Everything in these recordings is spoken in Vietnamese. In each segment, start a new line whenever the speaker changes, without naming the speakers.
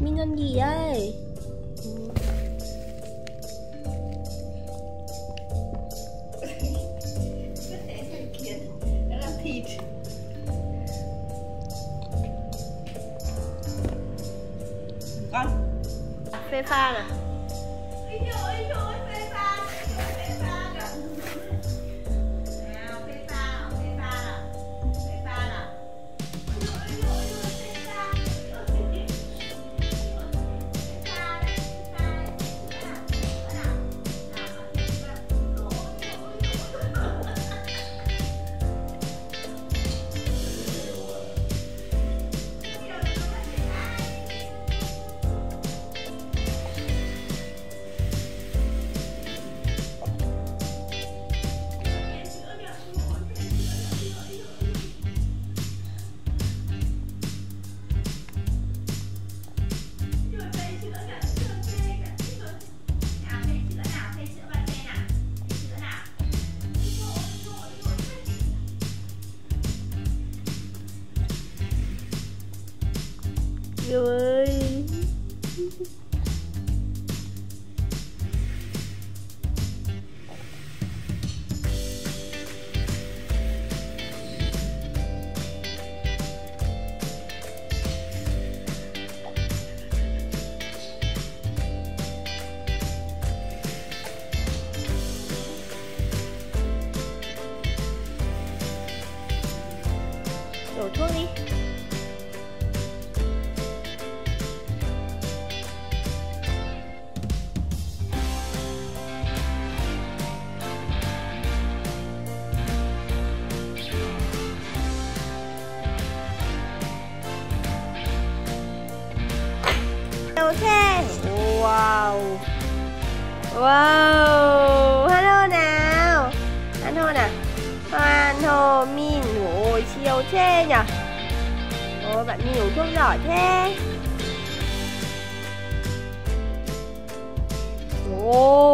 Min ăn gì đây
con.
Phê pha nè Yêu ơi. Đầu Wow. Wow. Hello nào. Anh Hello nè. Hoan hô Min Ôi siêu thế nhỉ. Ôi bạn Min uống thuốc giỏi thế. Ồ,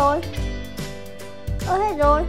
rồi. Ơ hết rồi.